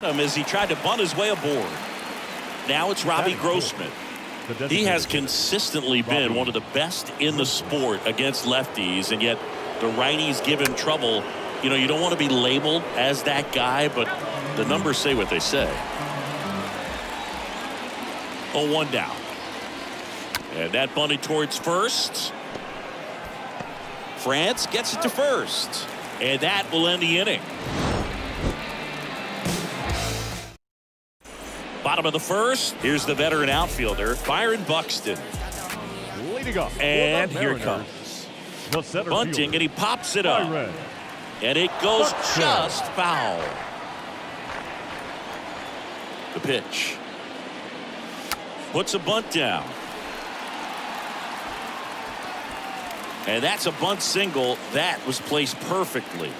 him as he tried to bunt his way aboard. Now it's Robbie Grossman. He has consistently been one of the best in the sport against lefties, and yet the righties give him trouble. You know, you don't want to be labeled as that guy, but the numbers say what they say. Oh, one down. And that bunted towards first. France gets it to first. And that will end the inning. Bottom of the first. Here's the veteran outfielder, Byron Buxton. Leading up. And here comes. Bunting, and he pops it up. And it goes just foul. The pitch. Puts a bunt down. And that's a bunt single. That was placed perfectly.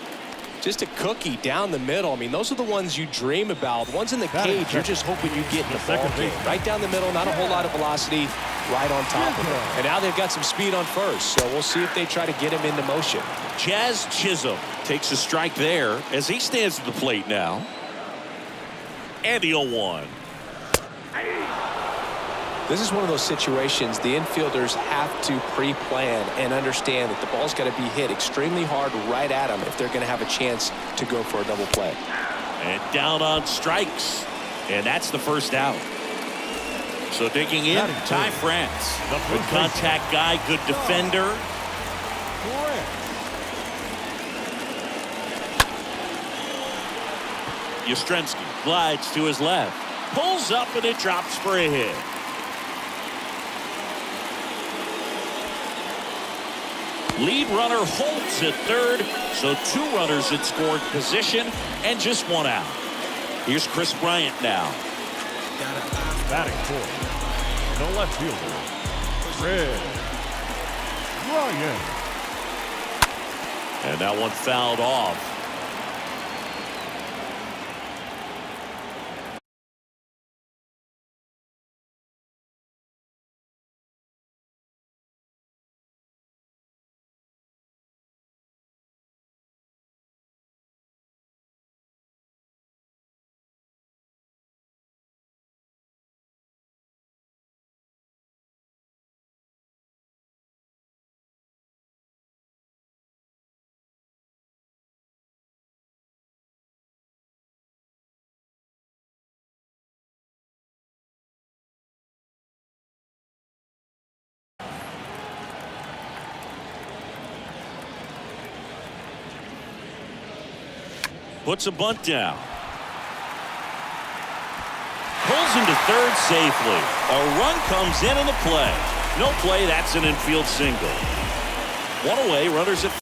Just a cookie down the middle. I mean, those are the ones you dream about. The ones in the cage, you're just hoping you get in the ball game. Right down the middle, not a whole lot of velocity, right on top of it. And now they've got some speed on first, so we'll see if they try to get him into motion. Jazz Chisholm takes a strike there as he stands at the plate now. And the 0-1. This is one of those situations the infielders have to pre-plan and understand that the ball's got to be hit extremely hard right at them if they're going to have a chance to go for a double play. And down on strikes. And that's the first out. So digging in, Ty France. Good contact guy, good defender. Yastrzemski glides to his left. Pulls up and it drops for a hit. Lead runner holds at third, so two runners at scored position and just one out. Here's Kris Bryant now. Batting fourth, the left fielder, Kris Bryant. And that one fouled off. Puts a bunt down. Pulls into third safely. A run comes in on the play. No play. That's an infield single. One away. Runners at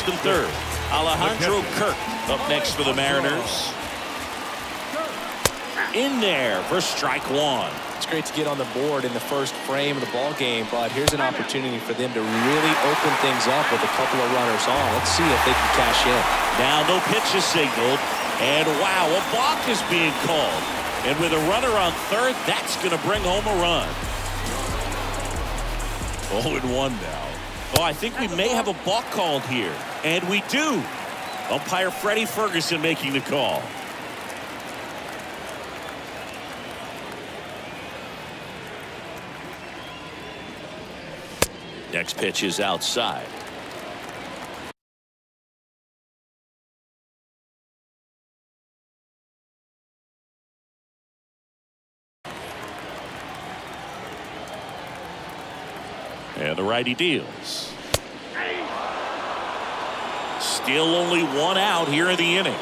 first and third. Alejandro Kirk up next for the Mariners. In there for strike one. It's great to get on the board in the first frame of the ball game, but here's an opportunity for them to really open things up with a couple of runners on. Let's see if they can cash in. Now no pitch is signaled, and wow, a balk is being called. And with a runner on third, that's going to bring home a run. 0-1 now. Oh, I think we may have a balk called here. And we do. Umpire Freddie Ferguson making the call. Next pitch is outside. And the righty deals. Still only one out here in the inning.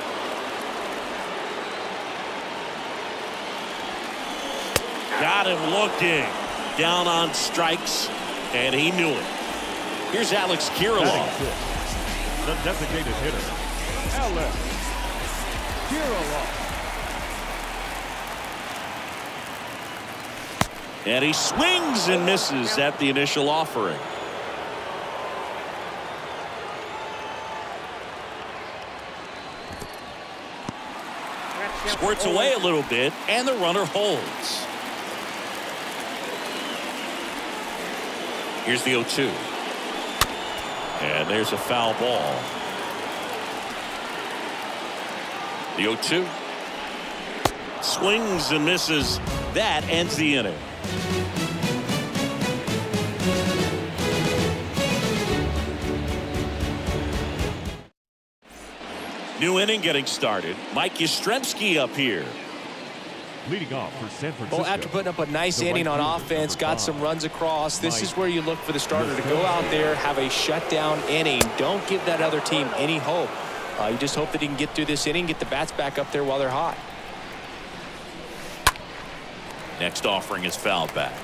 Got him looking. Down on strikes, and he knew it. Here's Alex Kirilloff. The designated hitter, Alex Kirilloff. And he swings and misses at the initial offering. Squirts away a little bit, and the runner holds. Here's the 0-2. And there's a foul ball. The 0-2. Swings and misses. That ends the inning. New inning getting started. Mike Yastrzemski up here. Leading off for San Francisco. Well, after putting up a nice inning on offense, got some runs across, this is where you look for the starter to go out there, have a shutdown inning. Don't give that other team any hope. Uh, you just hope that he can get through this inning, get the bats back up there while they're hot. Next offering is fouled back.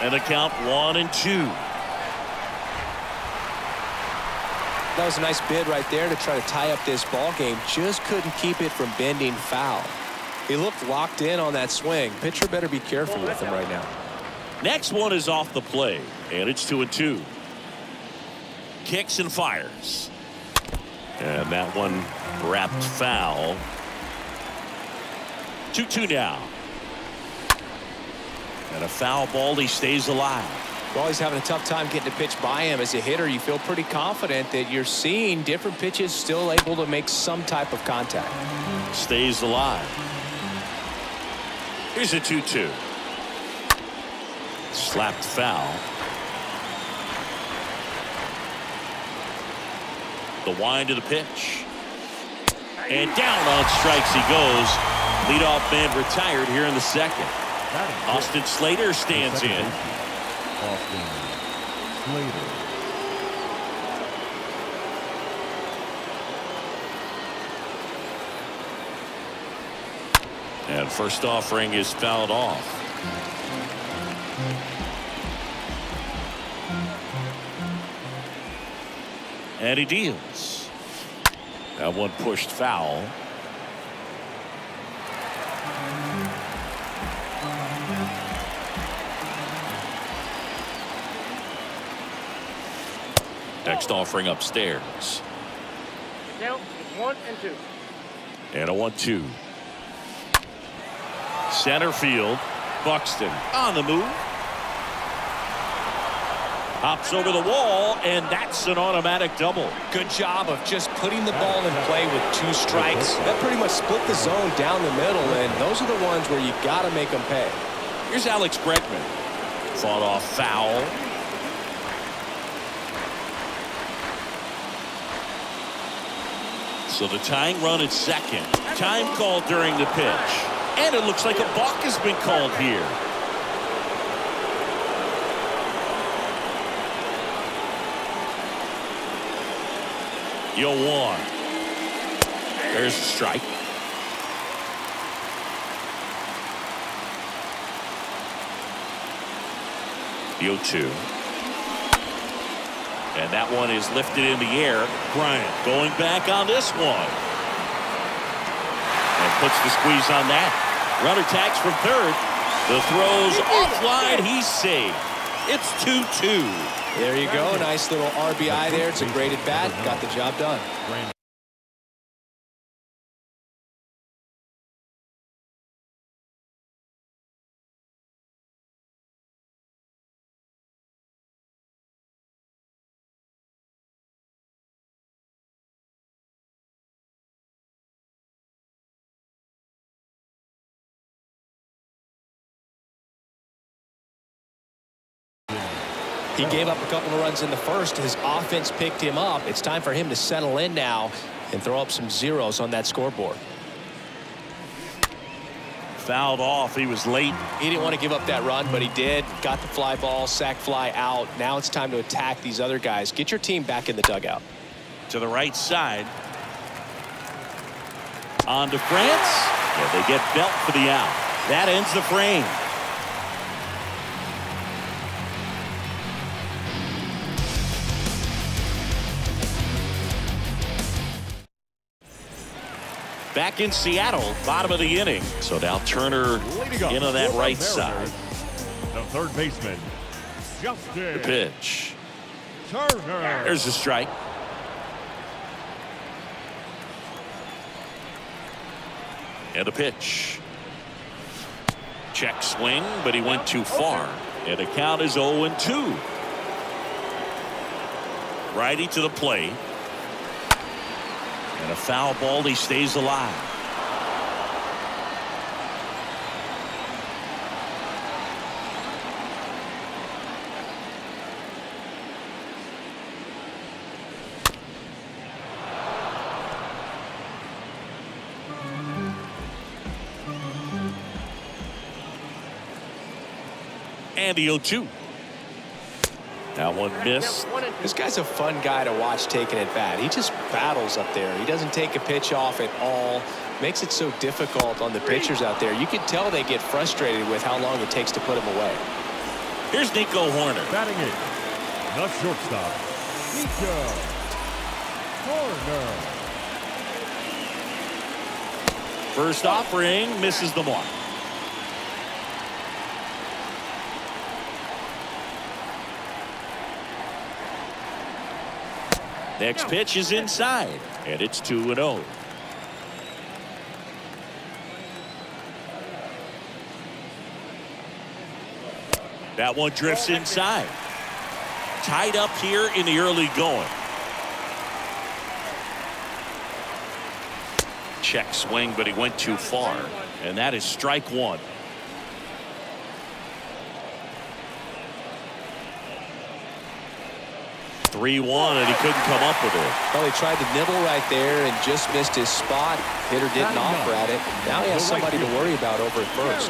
And a count one and two. That was a nice bid right there to try to tie up this ball game. Just couldn't keep it from bending foul. He looked locked in on that swing. Pitcher better be careful with him right now. Next one is off the play, and it's two and two. Kicks and fires. And that one wrapped foul. 2-2 now. And a foul ball, he stays alive. Well, he's having a tough time getting a pitch by him. As a hitter, you feel pretty confident that you're seeing different pitches still able to make some type of contact. Stays alive. Here's a 2-2. Slapped foul. The wind of the pitch. And down on strikes he goes. Leadoff man retired here in the second. Austin Slater stands in. Austin Slater. And first offering is fouled off. And he deals. That one pushed foul. Next offering upstairs. Now one and two. And a one-two. Center field. Buxton on the move. Hops over the wall, and that's an automatic double. Good job of just putting the ball in play with two strikes. That pretty much split the zone down the middle, and those are the ones where you've got to make them pay. Here's Alex Bregman. Fought off foul. So the tying run at second. Time called during the pitch. And it looks like a balk has been called here. Yo one. There's a strike. The 0-2. And that one is lifted in the air. Bryant going back on this one. And puts the squeeze on that. Runner tags from third. The throws offline. He's safe. It's 2-2. There you go. Nice little RBI there. It's a great at bat. Got the job done. He gave up a couple of runs in the first. His offense picked him up. It's time for him to settle in now and throw up some zeros on that scoreboard. Fouled off. He was late. He didn't want to give up that run, but he did. Got the fly ball, sack fly out. Now it's time to attack these other guys. Get your team back in the dugout. To the right side. On to France. Yeah, they get Belt for the out. That ends the frame. Back in Seattle, bottom of the inning. So now Turner in on that right side. The third baseman, The pitch. Turner. There's a strike. And a pitch. Check swing, but he went too far. And the count is 0 2. Righty to the plate. And a foul ball, he stays alive. And the 0 2. That one missed. This guy's a fun guy to watch taking at bat. He just battles up there. He doesn't take a pitch off at all. Makes it so difficult on the pitchers out there. You can tell they get frustrated with how long it takes to put him away. Here's Nico Hoerner. Batting it. The shortstop. Nico Hoerner. First offering misses the mark. Next pitch is inside, and it's 2 and 0. That one drifts inside. Tied up here in the early going. Check swing, but he went too far. And that is strike one. Three one, and he couldn't come up with it. Well, he tried to nibble right there and just missed his spot. Hitter didn't offer at it. Now he has somebody to worry about over at first.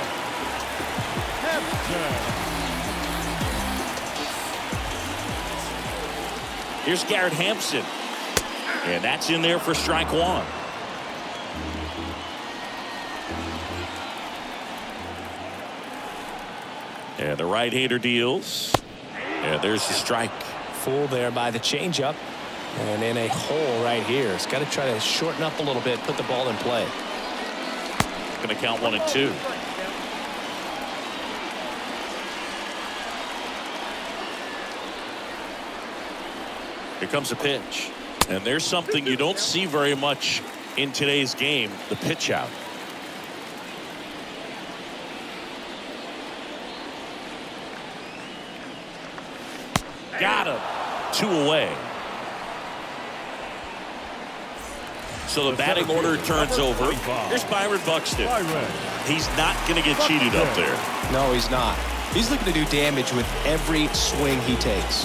Here's Garrett Hampson. And that's in there for strike one. And the right-hander deals. And there's the strike. Full there by the changeup. And in a hole right here. It's got to try to shorten up a little bit, put the ball in play. Going to count one and two. Here comes a pitch. And there's something you don't see very much in today's game, the pitch out. Got him. Two away. So the batting order turns over. Here's Byron Buxton. He's not going to get cheated up there. No, he's not. He's looking to do damage with every swing he takes.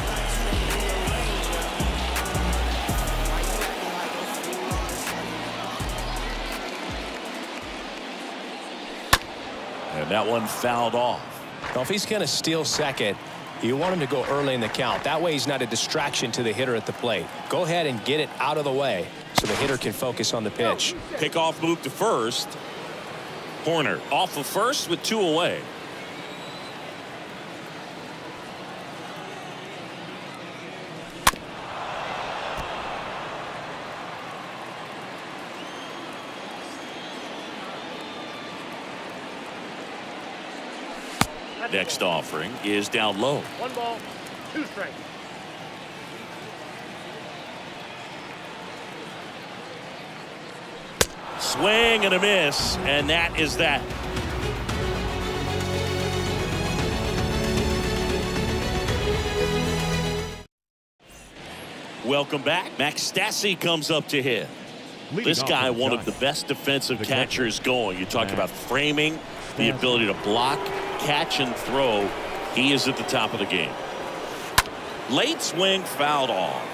And that one fouled off. Now, if he's going to steal second, you want him to go early in the count. That way he's not a distraction to the hitter at the plate. Go ahead and get it out of the way so the hitter can focus on the pitch. Pickoff move to first. Hoerner off of first with two away. Next offering is down low. One ball, two strikes. Swing and a miss, and that is that. Welcome back. Max Stassi comes up to hit. Leading This guy, one of the best defensive The catchers going. You talk Max about framing, the ability to block, catch, and throw. He is at the top of the game. Late swing fouled off.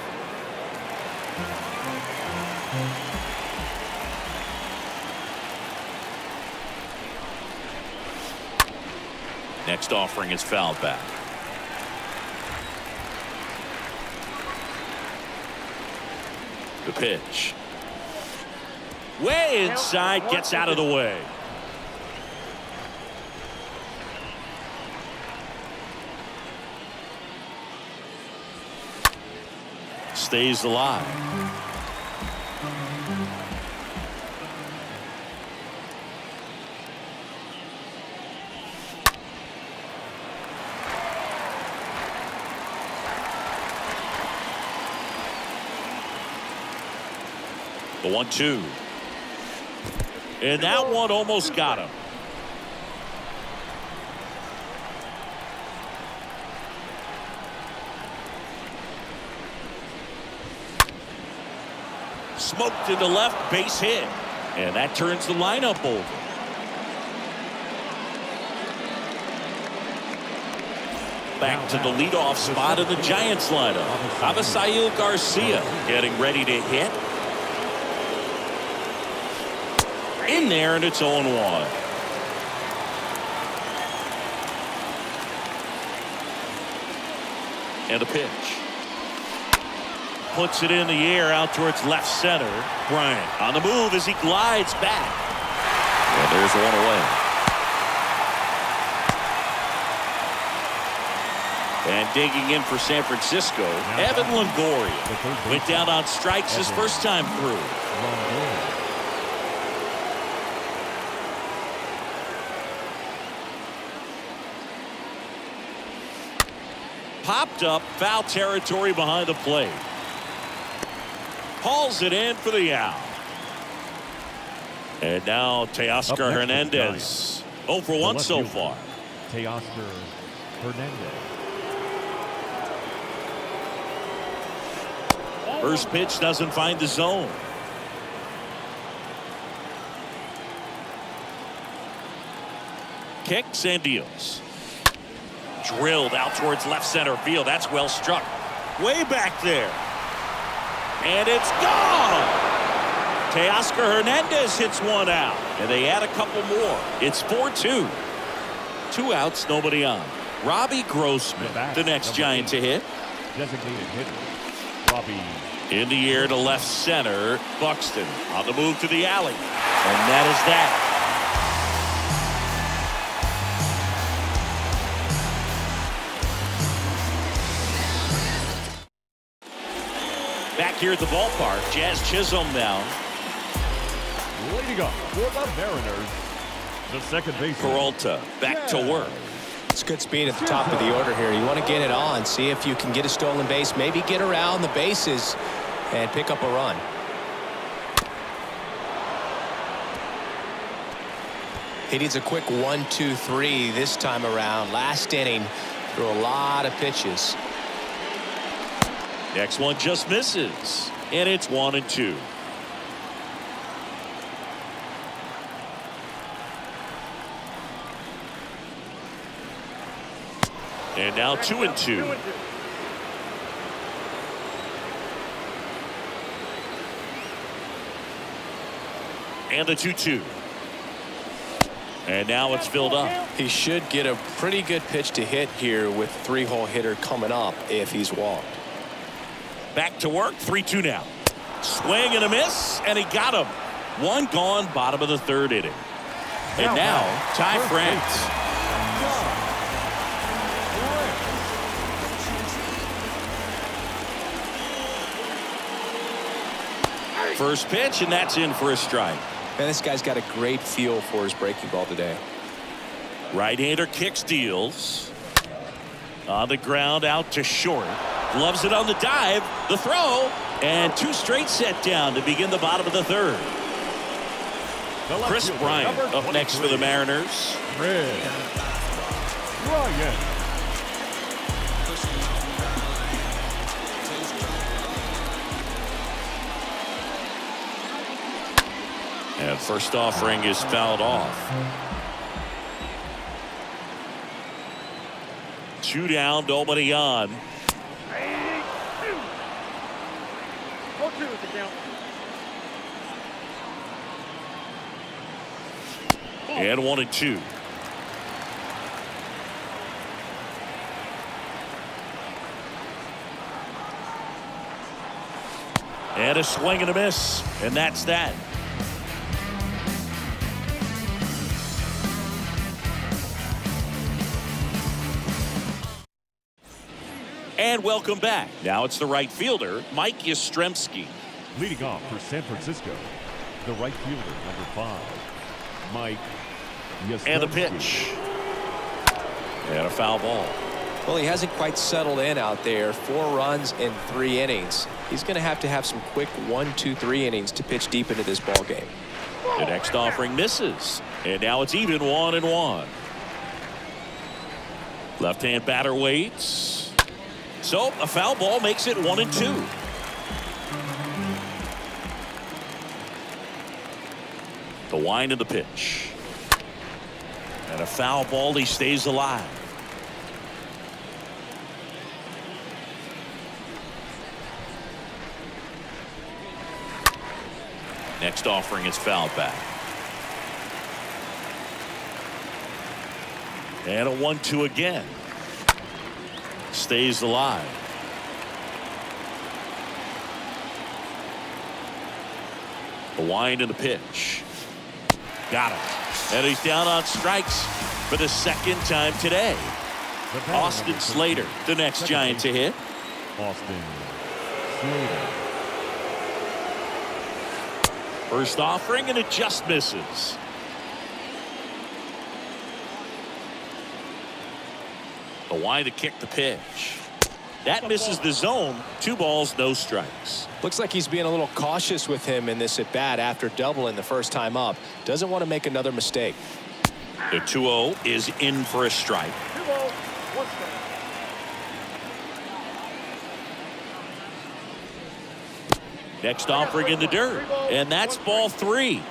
Next offering is fouled back. The pitch. Way inside, gets out of the way. stays alive. The one two. And that one almost got him. Smoked to the left, base hit. And that turns the lineup over. Back to the leadoff spot of the Giants lineup. Avisail Garcia getting ready to hit. In there, and it's 0-1. And a pitch. Puts it in the air out towards left center. Bryant on the move as he glides back. And there's one away. And digging in for San Francisco, Evan Longoria went down on strikes his first time through. Popped up foul territory behind the plate. Hauls it in for the out. And now Teoscar Hernandez. 0 for 1 so far. Teoscar Hernandez. First pitch doesn't find the zone. Kicks and deals. Drilled out towards left center field. That's well struck. Way back there. And it's gone. Teoscar Hernandez hits one out. And they add a couple more. It's 4-2. Two outs, nobody on. Robbie Grossman, the next Giant to hit. Designated hitter, Robbie. In the air to left center. Buxton on the move to the alley. And that is that. Here at the ballpark, Jazz Chisholm now. Leading up for the Mariners, the second baseman. Peralta back to work. It's good speed at the top of the order here. You want to get it on, see if you can get a stolen base, maybe get around the bases and pick up a run. He needs a quick one, two, three this time around. Last inning threw a lot of pitches. Next one just misses. And it's one and two. And now two and two. And the 2-2. And now it's filled up. He should get a pretty good pitch to hit here with three-hole hitter coming up if he's walked. Back to work, 3-2 now. Swing and a miss, and he got him. One gone, bottom of the third inning. And now, Ty France. First pitch, and that's in for a strike. Man, this guy's got a great feel for his breaking ball today. Right-hander kicks deals. On the ground out to short. Gloves it on the dive. The throw. And two straight set down to begin the bottom of the third. Kris Bryant up next for the Mariners. Red. Ryan. And first offering is fouled off. Two down, nobody on. Go two with the count. And one and two. And a swing and a miss. And that's that. And welcome back. Now it's the right fielder, Mike Yastrzemski. Leading off for San Francisco, the right fielder, number five, Mike And the pitch. And a foul ball. Well, he hasn't quite settled in out there. Four runs in three innings. He's going to have to have some quick one, two, three innings to pitch deep into this ball game. The next offering misses. And now it's even one and one. Left-hand batter waits. So a foul ball makes it one and two. The wind of the pitch. And a foul ball. He stays alive. Next offering is fouled back. And a one-two again. Stays alive. The wind and the pitch. Got him. And he's down on strikes for the second time today. Austin Slater, the next Giant to hit. Austin Slater. First offering, and it just misses. The wind to kick the pitch. That misses the zone. Two balls, no strikes. Looks like he's being a little cautious with him in this at bat after doubling the first time up. Doesn't want to make another mistake. The 2-0 is in for a strike. Two balls, one strike. Next offering in the dirt. And that's ball three.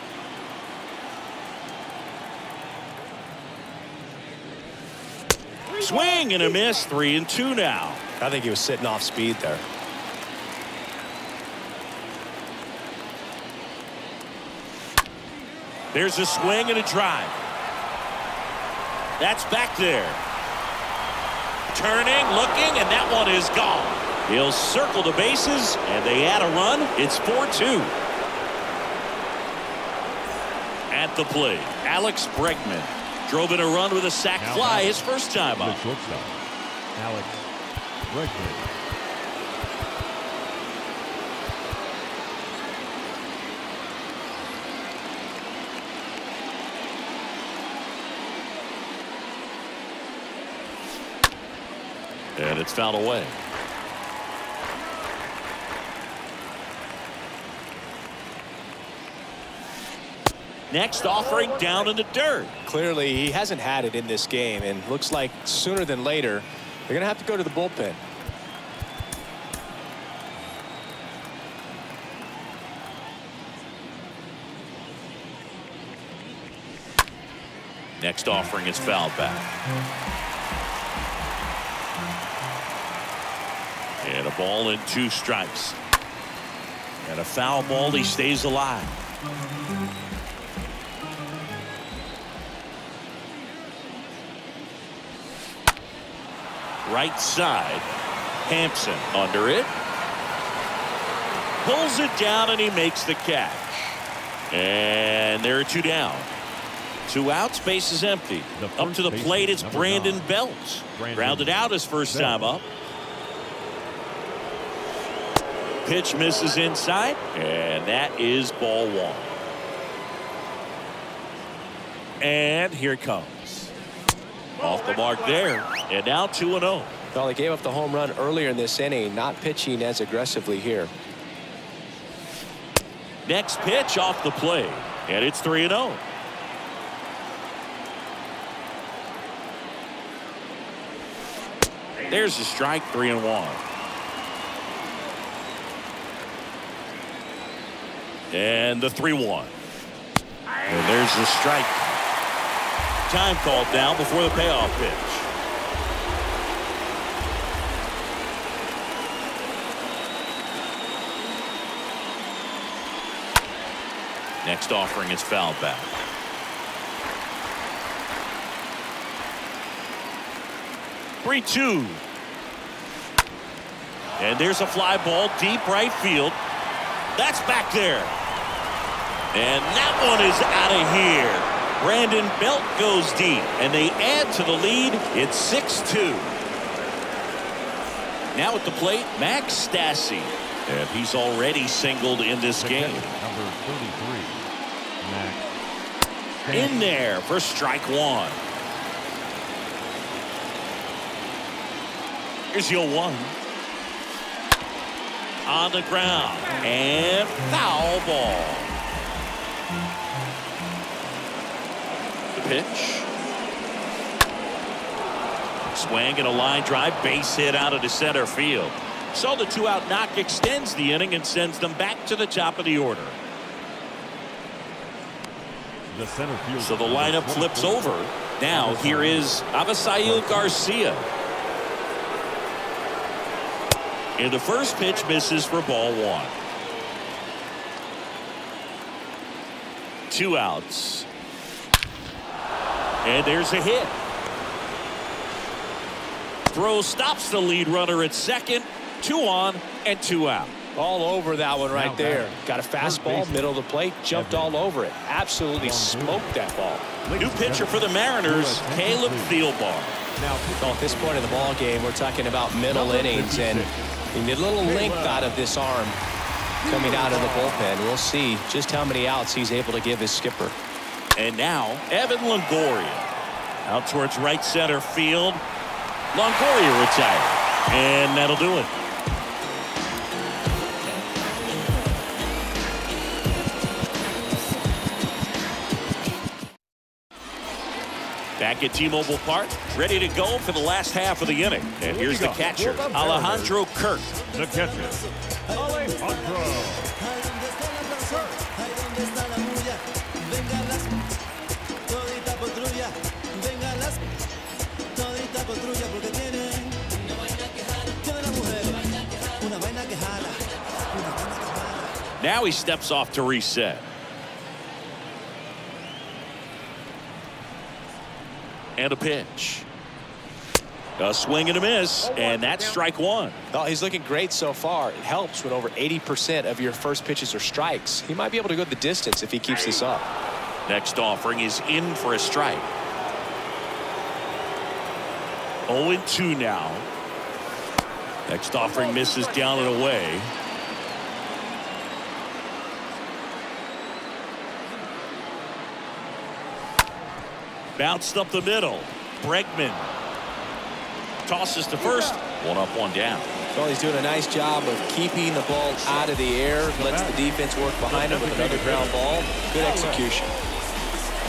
Swing and a miss. Three and two now. I think he was sitting off speed there. There's a swing and a drive. That's back there. Turning, looking, and that one is gone. He'll circle the bases, and they add a run. It's 4-2. At the plate, Alex Bregman drove in a run with a sac Now fly his first time up. Alex Bregman. And it's fouled away. Next offering down in the dirt. Clearly, he hasn't had it in this game, and looks like sooner than later, they're going to have to go to the bullpen. Next offering is fouled back. And a ball and two strikes. And a foul ball. He stays alive. Right side. Hampson under it. Pulls it down and he makes the catch. And there are two down. Two outs, base is empty. Up to the plate, it's Brandon nine. Belt. Brandon Grounded out his first time up. Pitch misses inside, and that is ball one. And here comes. Off the mark there, and now 2 and oh. 0. Well, they gave up the home run earlier in this inning, not pitching as aggressively here. Next pitch off the plate, and it's 3 and oh. 0. There's a strike, 3 and 1. And the 3 1. And there's the strike. Time called down before the payoff pitch. Next offering is fouled back. Three two. And there's a fly ball deep right field. That's back there. And that one is out of here. Brandon Belt goes deep, and they add to the lead. It's 6-2. Now at the plate, Max Stassi. And he's already singled in this game. Number 33. Max. In there for strike one. Here's your one. On the ground. And foul ball. The pitch. Swing and a line drive. Base hit out of the center field. So the two out knock extends the inning and sends them back to the top of the order. The center field. So the lineup flips over. Now here is Avisail Garcia. And the first pitch misses for ball one. Two outs. And there's a hit. Throw stops the lead runner at second. Two on and two out. All over that one right Now there. batting. Got a fastball, middle of the plate, jumped all over it. Absolutely Long smoked that ball. New pitcher for the Mariners, Caleb Thielbar. Now, Well, at this point in the ball game, we're talking about middle Number innings, and 56. you need a little length out of this arm coming out of the bullpen. We'll see just how many outs he's able to give his skipper. And now, Evan Longoria. Out towards right center field. Longoria retired. And that'll do it. Back at T-Mobile Park, ready to go for the last half of the inning. And here's the catcher, Alejandro Kirk. the catcher, Alejandro. Todita patrulla, venga las Todita patrulla porque tienen Tienen la mujer Una vaina que jala Una vaina que jala Now he steps off to reset. And a pitch. A swing and a miss, and that's strike one. Oh, he's looking great so far. It helps when over 80% of your first pitches are strikes. He might be able to go the distance if he keeps this up. Next offering is in for a strike. 0 2 now. Next offering misses down and away. Bounced up the middle. Bregman tosses to first. One up, one down. Well, he's doing a nice job of keeping the ball out of the air, lets the defense work behind him with another ground ball. Good execution.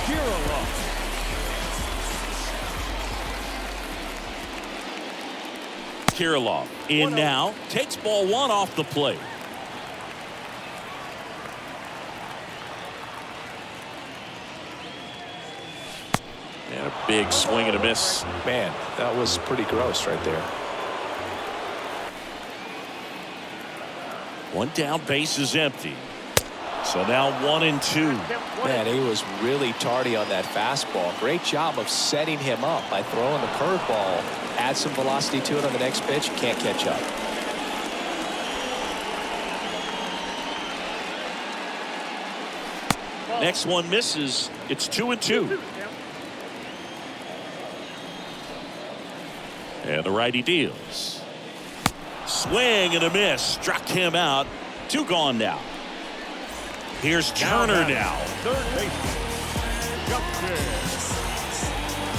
Kirilloff. Kirilov in now. Takes ball one off the plate. Big swing and a miss. Man, that was pretty gross right there. One down, base is empty. So now one and two. Man, he was really tardy on that fastball. Great job of setting him up by throwing the curveball. Add some velocity to it on the next pitch. Can't catch up. Next one misses. It's two and two. And the righty deals. Swing and a miss. Struck him out. Two gone now. Here's Turner now. Third baseman,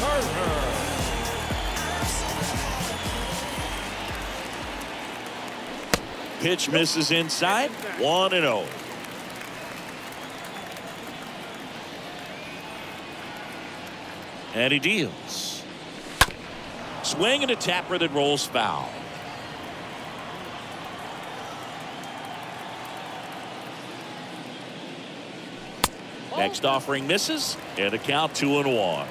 Turner. Pitch misses inside. One and oh. And he deals. Swing and a tapper that rolls foul. Next offering misses and a count two and one.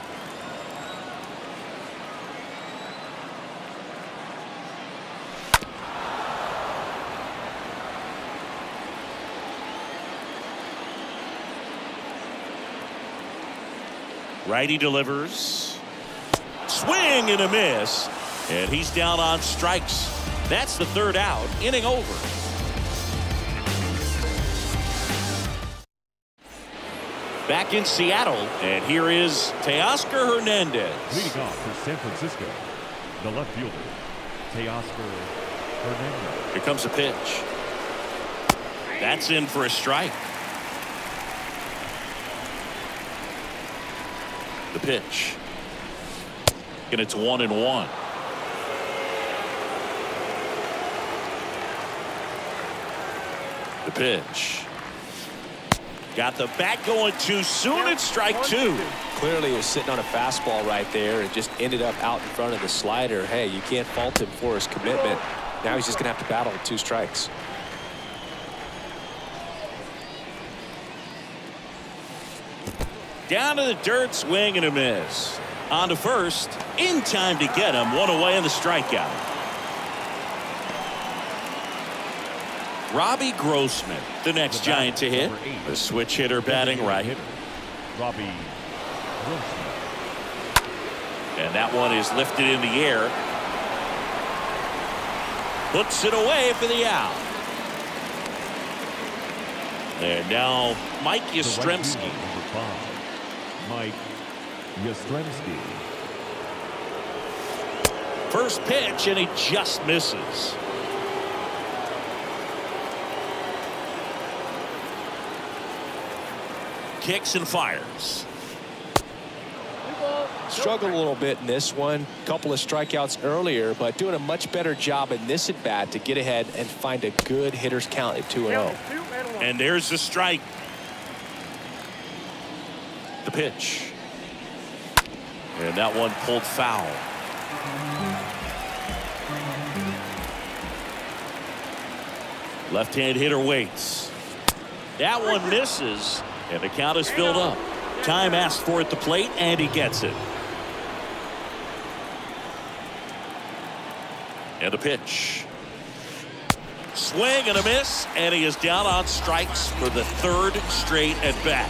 Righty delivers. Swing and a miss. And he's down on strikes. That's the third out. Inning over. Back in Seattle. And here is Teoscar Hernandez. Leading off for San Francisco, the left fielder, Teoscar Hernandez. Here comes a pitch. That's in for a strike. The pitch and it's one and one. The pitch. Got the bat going too soon. It's strike two. Clearly, he was sitting on a fastball right there and just ended up out in front of the slider. Hey, you can't fault him for his commitment. Now he's just going to have to battle with two strikes. Down to the dirt, swing and a miss. On to first, in time to get him. One away in the strikeout. Robbie Grossman, the next Giant to hit. The switch hitter batting right. Robbie Grossman. And that one is lifted in the air. Puts it away for the out. And now Mike Yastrzemski. Mike Yastrzemski. First pitch, and he just misses. Kicks and fires. Struggled a little bit in this one. Couple of strikeouts earlier, but doing a much better job in this at bat to get ahead and find a good hitter's count at 2 0. And one. And there's the strike. The pitch. And that one pulled foul. Left-hand hitter waits. That one misses, and the count is filled up. Time asked for at the plate, and he gets it. And a pitch. Swing and a miss, and he is down on strikes for the third straight at bat.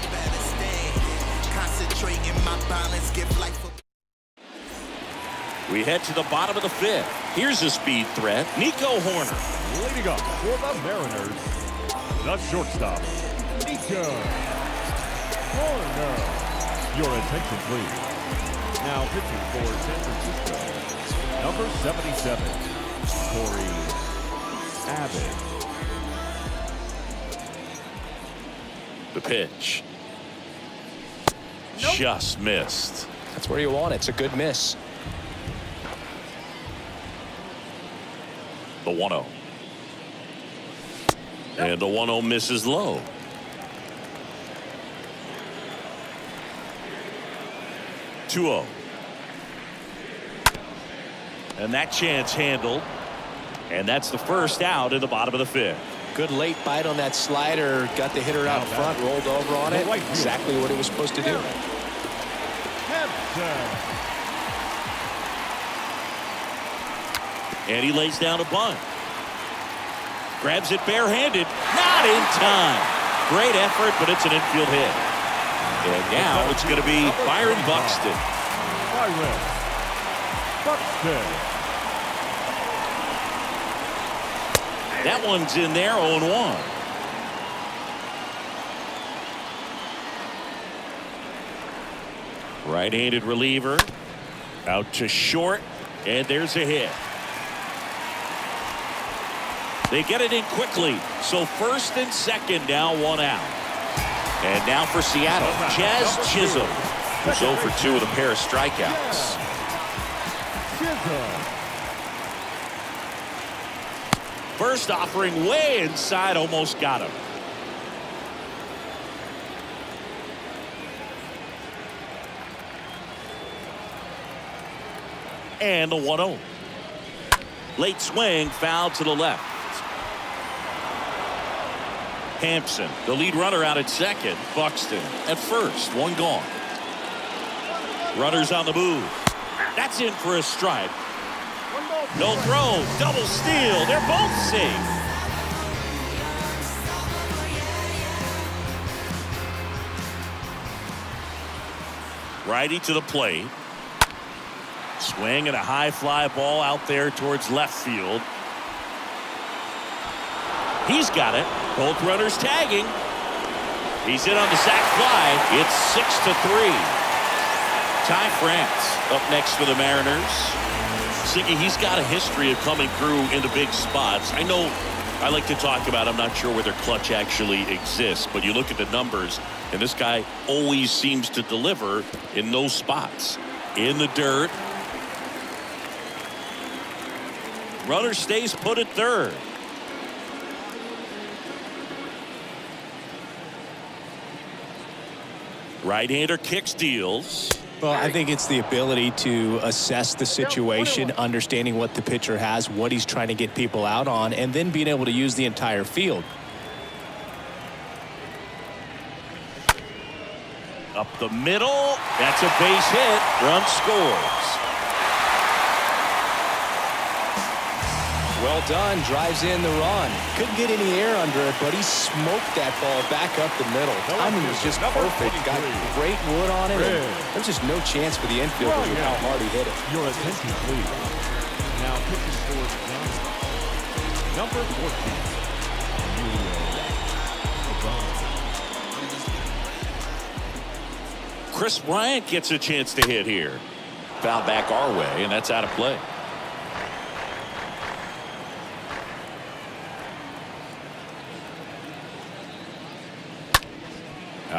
We head to the bottom of the fifth. Here's a speed threat, Nico Hoerner. Leading up for the Mariners, the shortstop, Nico Hoerner. Your attention, please. Now pitching for San Francisco, number 77, Corey Abbott. The pitch. Just missed. That's where you want it. It's a good miss. The 1 0. And the 1 0 misses low. Two zero. And that chance handled. And that's the first out in the bottom of the fifth. Good late bite on that slider. Got the hitter out Now front, rolled over on it. Exactly what it was supposed to do. And he lays down a bunt. Grabs it barehanded. Not in time. Great effort, but it's an infield hit. And now it's going to be Byron Buxton. Byron Buxton. That one's in there 0-1. Right-handed reliever. Out to short. And there's a hit. They get it in quickly. So first and second now one out. And now for Seattle, Jazz Chisholm, who's 0 for 2 with a pair of strikeouts. First offering way inside, almost got him. And the 1 0. Late swing, foul to the left. Hampson, the lead runner out at second. Buxton at first, one gone. Runners on the move. That's in for a strike. No throw, double steal. They're both safe. Righty to the plate. Swing and a high fly ball out there towards left field. He's got it. Both runners tagging. He's in on the sac fly. It's six to three. Ty France up next for the Mariners. Siggy, he's got a history of coming through into big spots. I know I like to talk about, I'm not sure whether clutch actually exists, but you look at the numbers, and this guy always seems to deliver in those spots. In the dirt. Runner stays put at third. Right-hander kicks deals. Well, I think it's the ability to assess the situation, understanding what the pitcher has, what he's trying to get people out on, and then being able to use the entire field. Up the middle. That's a base hit. Run scores. Well done. Drives in the run. Couldn't get any air under it, but he smoked that ball back up the middle. Timing was just perfect. Got great wood on it. There's just no chance for the infielders with how hard he hit it. Your attention, please. Now pitching for Number 14, Kris Bryant gets a chance to hit here. Foul back our way, and that's out of play.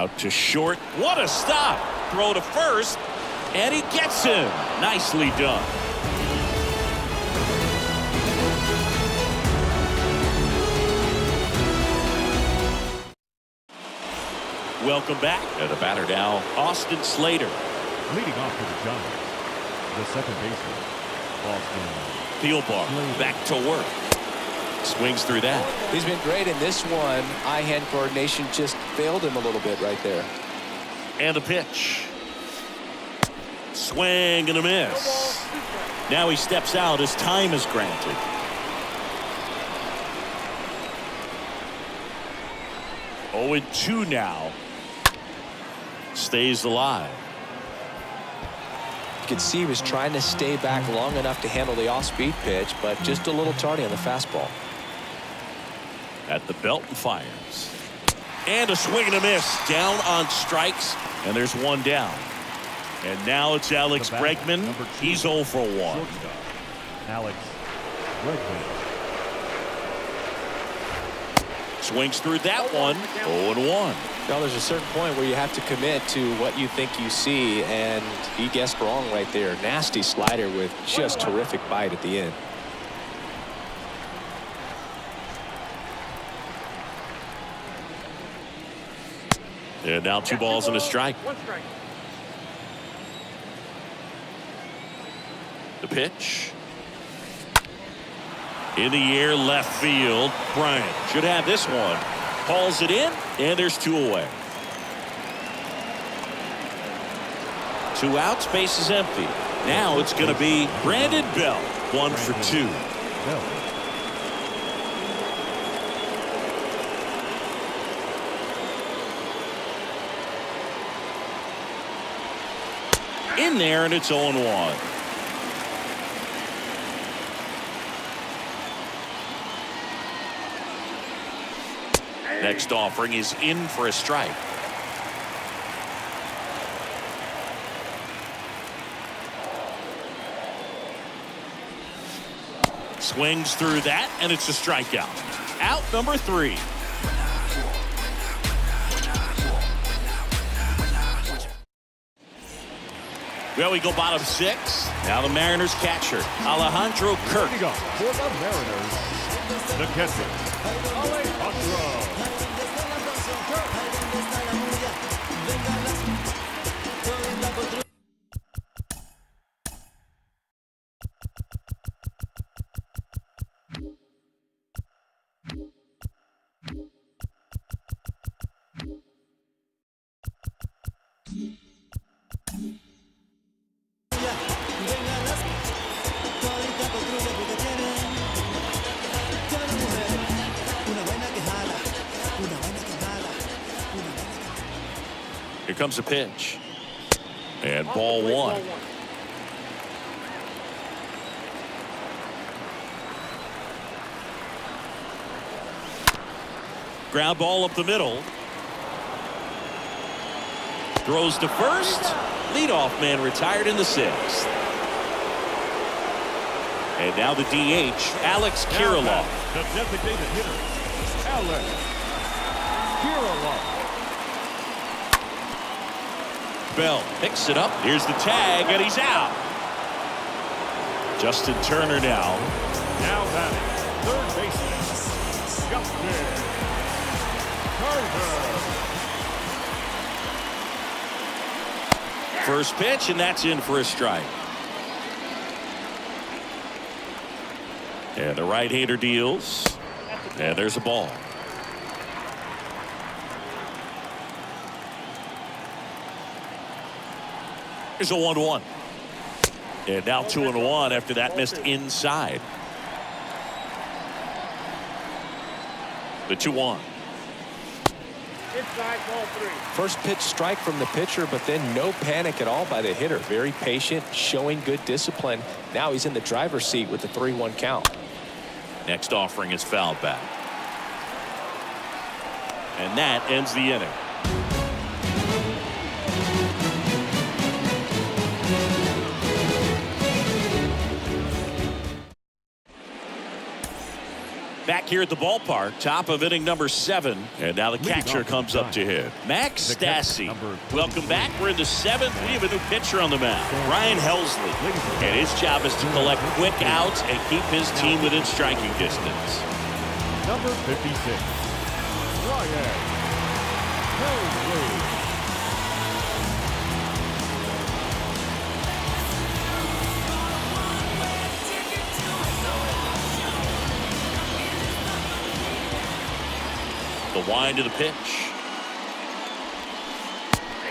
Out to short. What a stop. Throw to first. And he gets him. Nicely done. Welcome back. And the batter now, Austin Slater. Leading off for the Giants, the second baseman, Austin Thielbar back to work. Swings through that. He's been great in this one. Eye-hand coordination just failed him a little bit right there. And a pitch. Swing and a miss. Now he steps out as time is granted. Oh and 2 now. Stays alive. You could see he was trying to stay back long enough to handle the off-speed pitch, but just a little tardy on the fastball. At the belt and fires. And a swing and a miss. Down on strikes. And there's one down. And now it's Alex The batter, Bregman. two. He's 0 for 1. Shortstop, Alex Bregman. Swings through that one. 0 and 1. Now there's a certain point where you have to commit to what you think you see, and he guessed wrong right there. Nasty slider with just terrific bite at the end. And now two balls and a strike. One strike. The pitch. In the air, left field. Bryant should have this one. Hauls it in, and there's two away. Two outs, base is empty. Now it's going to be Brandon Bell. One for two. Bell. There, and it's 0 1. Next offering is in for a strike. Swings through that, and it's a strikeout. Out number three. Well, we go bottom six. Now the Mariners catcher, Alejandro Kirk. Leading off for the Mariners, the catcher, Here comes a pitch. And ball one. Ground ball up the middle. Throws to first. Leadoff man retired in the sixth. And now the DH, Alex back, The designated hitter, Alex Kirilloff. Bell picks it up. Here's the tag, and he's out. Justin Turner now. Now batting, third baseman, Justin Turner. First pitch, and that's in for a strike. And the right-hander deals. And there's a ball. Here's a 1-1. And now 2 and 1 after that missed inside. The 2-1. Inside ball three. First pitch strike from the pitcher, but then no panic at all by the hitter. Very patient, showing good discipline. Now he's in the driver's seat with the 3-1 count. Next offering is fouled back. And that ends the inning. Back here at the ballpark, top of inning number seven. And now the catcher comes up to hit. Max Stassi. Welcome back. We're in the seventh. We have a new pitcher on the mound, Ryan Helsley. And his job is to collect quick outs and keep his team within striking distance. Number 56. Ryan Helsley. The wind to the pitch.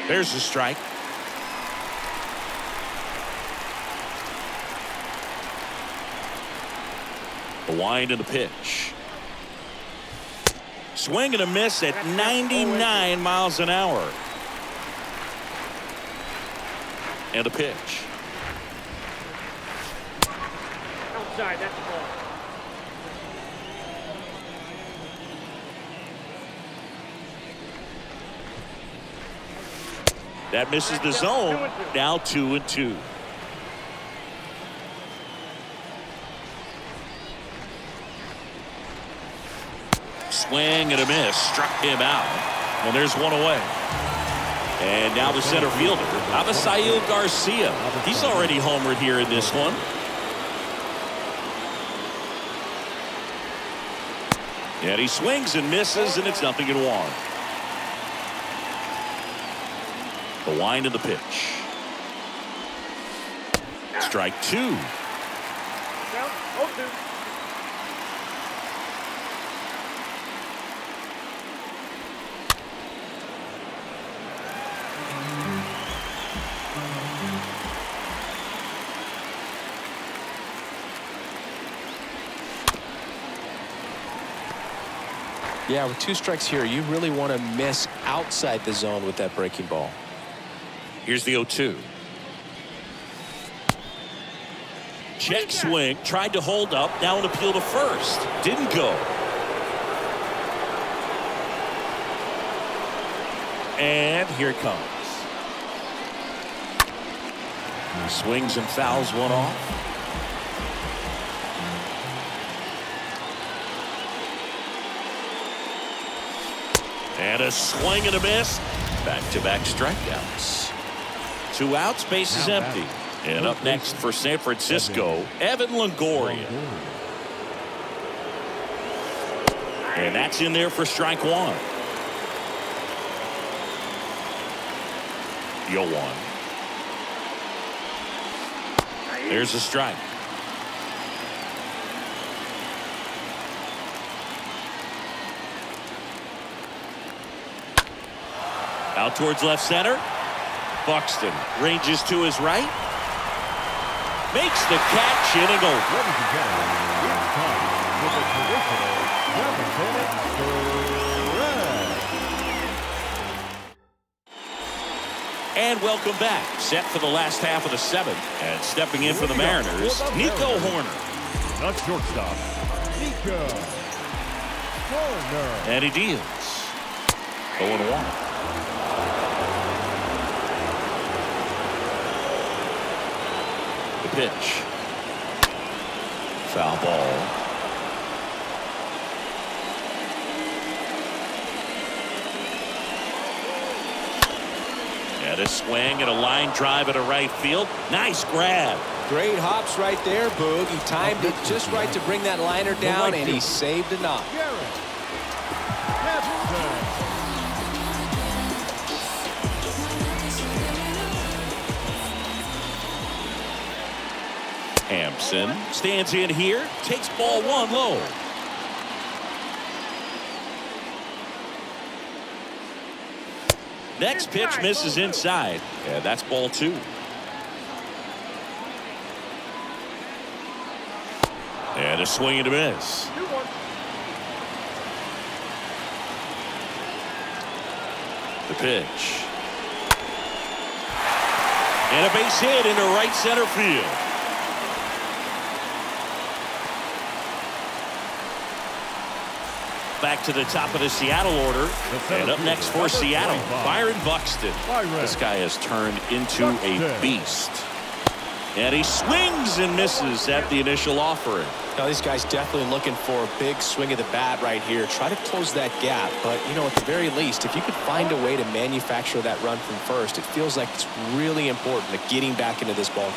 There's the strike. The wind and the pitch. Swing and a miss at 99 miles an hour. And a pitch. Outside, that's the ball. That misses the zone. Now two and two. Swing and a miss. Struck him out. And there's one away. And now the center fielder, Avisail Garcia. He's already homered here in this one. And he swings and misses, and it's nothing in one. The wind of the pitch. Strike two. Yeah, with two strikes here, you really want to miss outside the zone with that breaking ball. Here's the 0-2. Check swing. Tried to hold up. Now an appeal to first. Didn't go. And here it comes. He swings and fouls one off. And a swing and a miss. Back-to-back strikeouts. Two outs, base is empty. And up next for San Francisco, Evan Longoria. And that's in there for strike one. Yo one. There's a strike. Out towards left center. Buxton ranges to his right. Makes the catch in and over. Ladies and gentlemen, it's time for the traditional seventh And welcome back. Set for the last half of the seventh. And stepping in for the Mariners, Nico Hoerner. The shortstop, Nico Hoerner. And he deals. 0-1. Pitch. Foul ball. And a swing and a line drive at a right field. Nice grab. Great hops right there, Boog. He timed it just right to bring that liner down, and he saved a knock. Hampson stands in here, takes ball one low. Next pitch misses inside. Yeah, that's ball two. And a swing and a miss. The pitch. And a base hit into right center field. Back to the top of the Seattle order. And up next for Seattle, Byron Buxton. This guy has turned into a beast. And he swings and misses at the initial offering. Now, these guys definitely looking for a big swing of the bat right here. Try to close that gap. But, you know, at the very least, if you could find a way to manufacture that run from first, it feels like it's really important to getting back into this ballgame.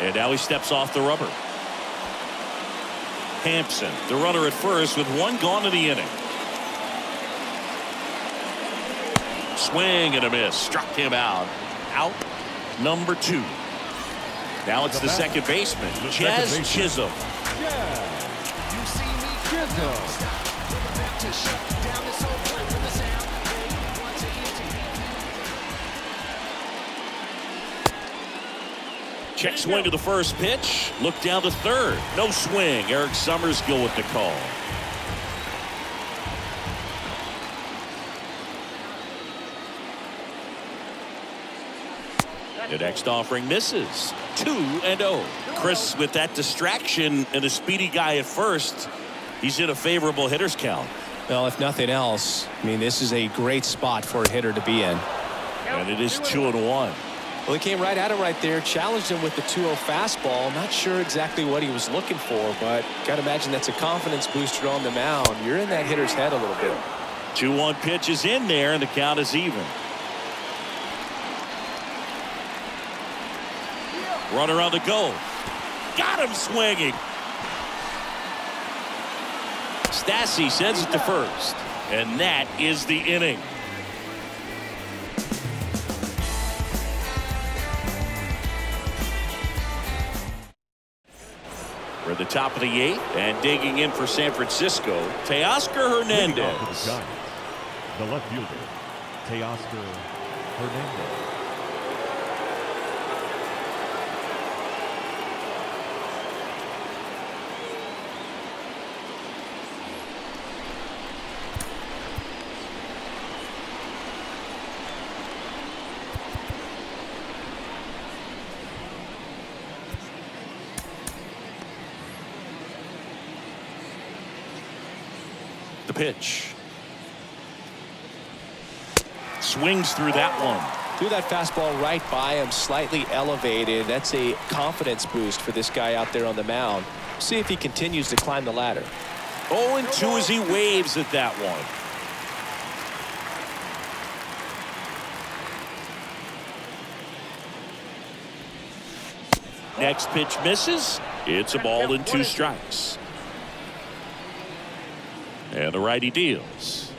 And now he steps off the rubber. Hampson, the runner at first with one gone in the inning. Swing and a miss. Struck him out. Out number two. Now it's the second baseman, The Jazz second baseman. Chisholm. Check swing to the first pitch. Look down to third. No swing. Eric Summersgill with the call. The next offering misses. 2 and 0. Chris with that distraction and a speedy guy at first. He's in a favorable hitter's count. Well, if nothing else, I mean, this is a great spot for a hitter to be in. And it is 2 and 1. Well, he came right at him right there, challenged him with the 2-0 fastball. Not sure exactly what he was looking for, but got to imagine that's a confidence booster on the mound. You're in that hitter's head a little bit. 2 1 pitch is in there, and the count is even. Runner on the go. Got him swinging. Stassi sends it to first. And that is the inning. At the top of the eighth and digging in for San Francisco, Teoscar Hernandez. the the left fielder, Teoscar Hernandez. Pitch. Swings through that one. Threw that fastball right by him, slightly elevated. That's a confidence boost for this guy out there on the mound. See if he continues to climb the ladder. 0 and 2 as he waves at that one. Next pitch misses. It's a ball and two strikes. And the righty deals.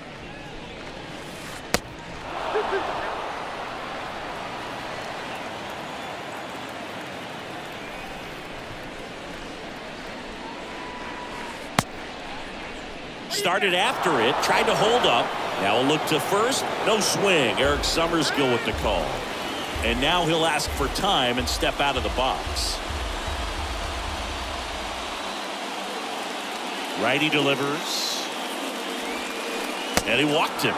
Started after it, tried to hold up. Now a look to first. No swing. Eric Summersgill with the call. And now he'll ask for time and step out of the box. Righty delivers. And he walked him.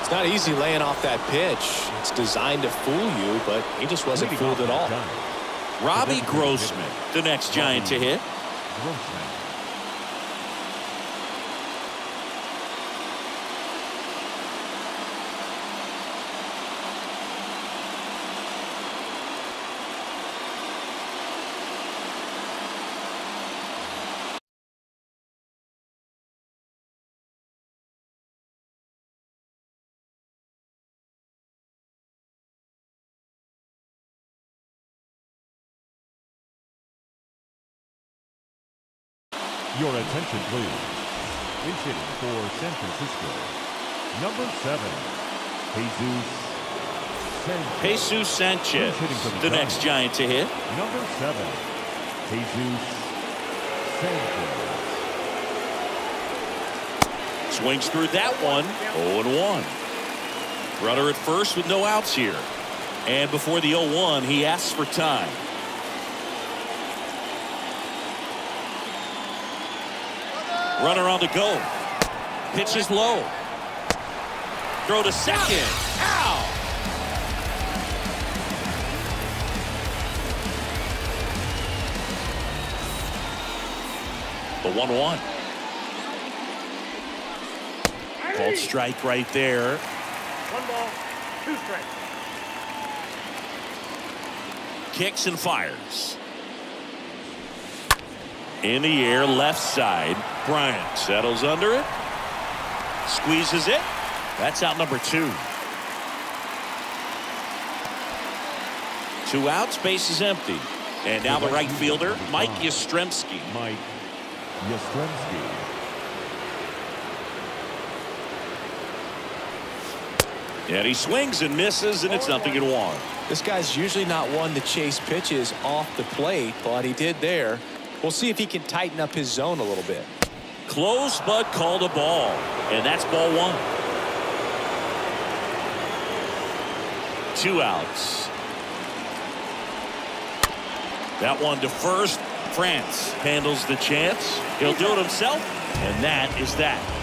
It's not easy laying off that pitch. It's designed to fool you, but he just wasn't fooled at all. Robbie Grossman, the next Giant to hit. Attention, please. Pinch hitting for San Francisco. Number seven, Jesus Sanchez. Jesus Sanchez, the next Giant to hit. Number seven, Jesus Sanchez. Swings through that one. 0-1. Runner at first with no outs here. And before the 0-1, he asks for time. Runner on the go. Pitch is low. Throw to second. Ow! The 1-1. Called strike right there. One ball, two strikes. Kicks and fires. In the air, left side. Bryant settles under it. Squeezes it. That's out number two. Two outs, base is empty. And now the right fielder, Mike Yastrzemski. Mike Yastrzemski. And he swings and misses, and it's nothing in one. This guy's usually not one to chase pitches off the plate, but he did there. We'll see if he can tighten up his zone a little bit. Close, but called a ball. And that's ball one. Two outs. That one to first. France handles the chance. He'll do it himself. And that is that.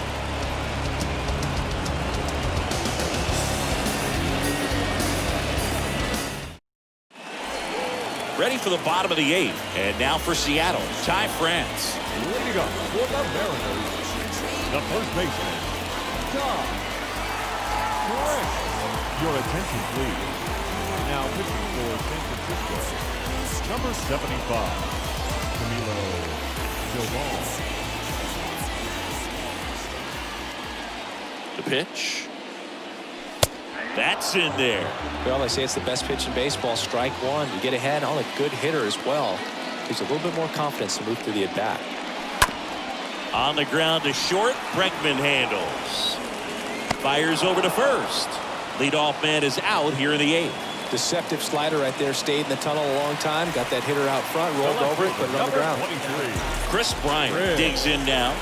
Ready for the bottom of the eighth. And now for Seattle. Ty France. Leading up for the Mariners, the first baseman, Tom Frank. Your attention, please. Now pitching for San Francisco, number 75, Camilo Doval. The pitch. That's in there. Well, they say it's the best pitch in baseball. Strike one. You get ahead on a good hitter as well. Gives a little bit more confidence to move through the at bat. On the ground to short. Bregman handles. Fires over to first. Leadoff man is out here in the eighth. Deceptive slider right there. Stayed in the tunnel a long time. Got that hitter out front. Rolled over it. Put it on the ground. 23, Kris Bryant Chris. digs in now.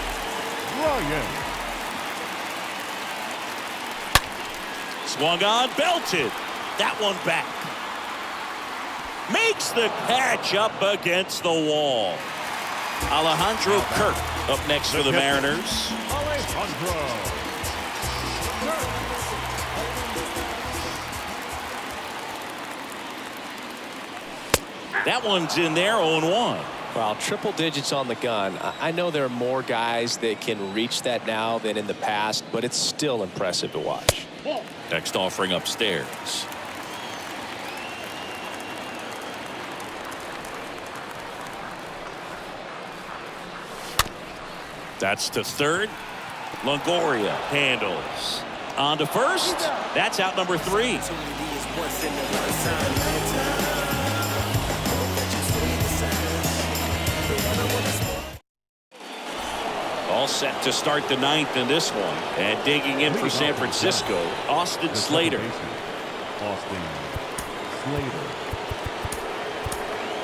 Ryan Swung on, belted. That one back. Makes the catch up against the wall. Alejandro Kirk up next for the Mariners. Alejandro. That one's in there, 0-1. Wow, triple digits on the gun. I I know there are more guys that can reach that now than in the past, but it's still impressive to watch. Next offering upstairs. That's to third. Longoria handles. On to first. That's out number three. All set to start the ninth in this one. And digging in for San Francisco, Austin Slater. Austin Slater.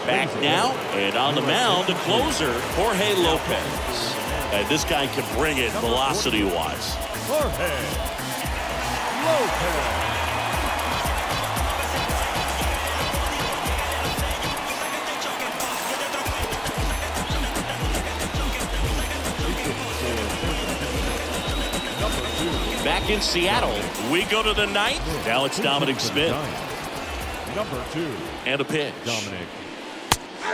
Back now, and on the mound, the closer, Jorge Lopez. And this guy can bring it velocity-wise. Jorge Lopez. Back in Seattle, we go to the ninth. Now it's Dominic Smith Number two, and a pitch. Dominic.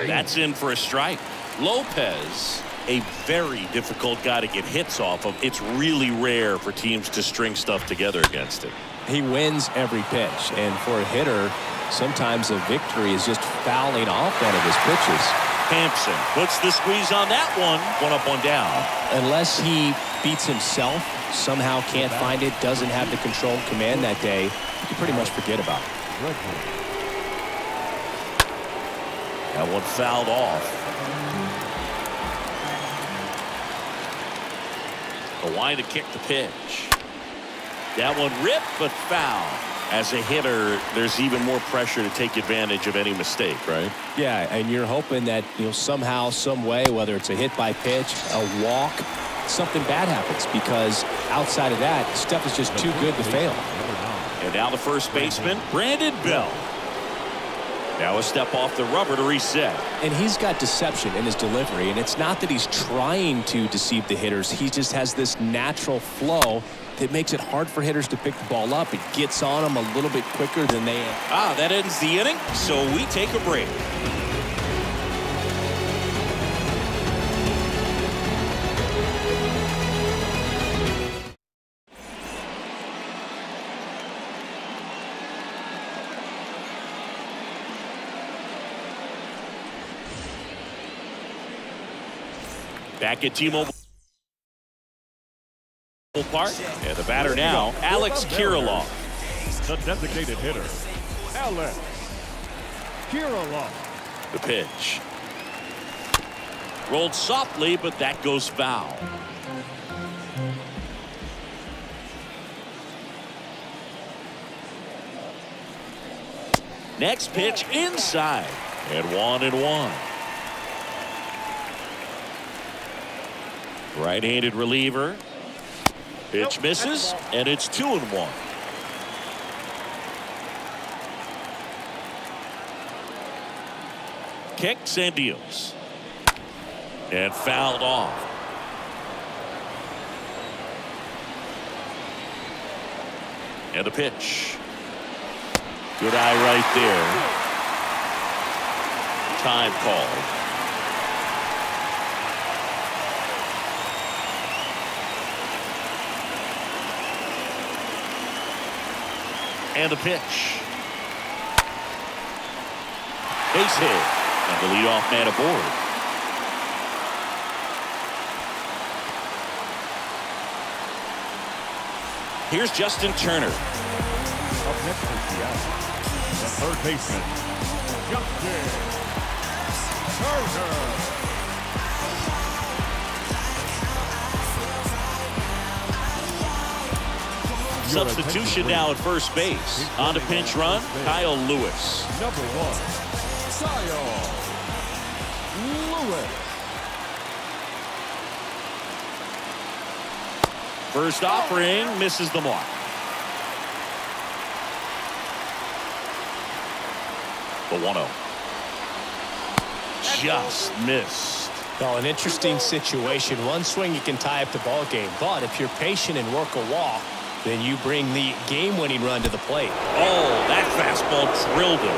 That's in for a strike. Lopez, a very difficult guy to get hits off of. It's really rare for teams to string stuff together against him. He wins every pitch, and for a hitter, sometimes a victory is just fouling off one of his pitches. Hampson puts the squeeze on that one. One up, one down. Unless he beats himself, somehow can't find it, doesn't have the control and command that day, you can pretty much forget about it. That one fouled off. Kawhi to kick the pitch. That one ripped but foul. As a hitter, there's even more pressure to take advantage of any mistake, right? Yeah, and you're hoping that you know somehow, some way, whether it's a hit by pitch, a walk, something bad happens because outside of that, stuff is just too good to fail. And now the first baseman, Brandon Bell. Now a step off the rubber to reset. And he's got deception in his delivery, and it's not that he's trying to deceive the hitters. He just has this natural flow that makes it hard for hitters to pick the ball up. It gets on them a little bit quicker than they. Ah, that ends the inning, so we take a break. Back at T-Mobile Park. And the batter now, Alex Kirilloff. The designated hitter, Alex Kirilloff. The pitch. Rolled softly, but that goes foul. Next pitch inside. And one and one. Right-handed reliever. Pitch misses, and it's two and one. Kicks and deals. And fouled off. And the pitch. Good eye right there. Time called. And a pitch. Base hit. And the leadoff man aboard. Here's Justin Turner. Up next Seattle, the third baseman, Justin Turner. Substitution now at first base. On to pinch run, Kyle Lewis. Number one, Kyle Lewis. First offering misses the mark. The 1-0. Just missed. Well, an interesting situation. One swing you can tie up the ball game, but if you're patient and work a walk, then you bring the game-winning run to the plate. Oh, that fastball drilled him.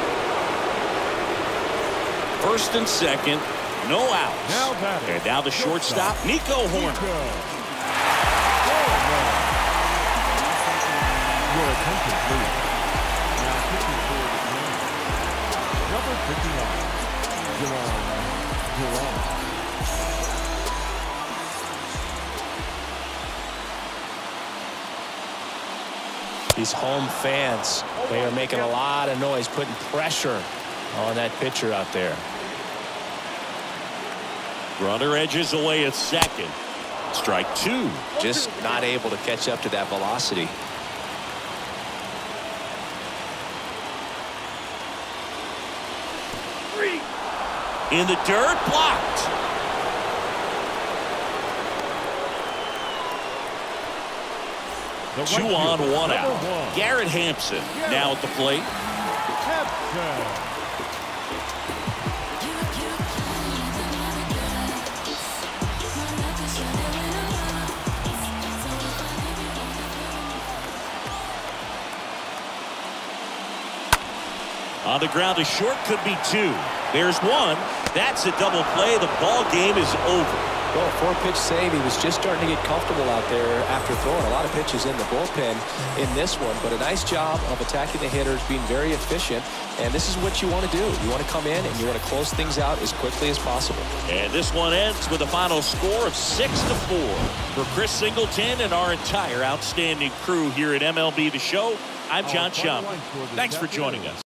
First and second, no outs. Now batting. And now the shortstop, Nico Hoerner. Your attention, please. Now pitching for the Number 59, Jerome Jerome. These home fans, they are making a lot of noise, putting pressure on that pitcher out there. Runner edges away at second. Strike two. Just not able to catch up to that velocity. Three. In the dirt, blocked. The right Two on, one out. Garrett Hampson now at the plate. On the ground a short could be two. There's one. That's a double play. The ball game is over. Well, four pitch save. He was just starting to get comfortable out there after throwing a lot of pitches in the bullpen in this one. But a nice job of attacking the hitters, being very efficient. And this is what you want to do. You want to come in and you want to close things out as quickly as possible. And this one ends with a final score of six to four. For Chris Singleton and our entire outstanding crew here at MLB The Show, I'm John Our final Sciambi. line score this Thanks for joining us.